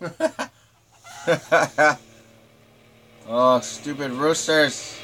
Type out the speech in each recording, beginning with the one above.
oh, stupid roosters.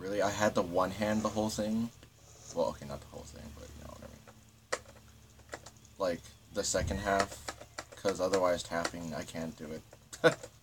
Really, I had to one hand the whole thing. Well, okay, not the whole thing, but you know what I mean. Like the second half, because otherwise tapping, I can't do it.